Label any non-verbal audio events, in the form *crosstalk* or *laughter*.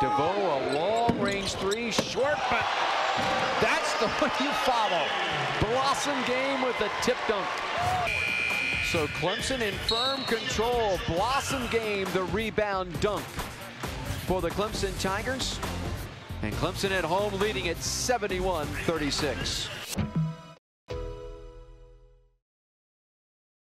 DeVoe, a long-range three, short, but that's the *laughs* one you follow. Blossom game with a tip dunk. So Clemson in firm control. Blossomgame, the rebound dunk for the Clemson Tigers. And Clemson at home leading at 71-36.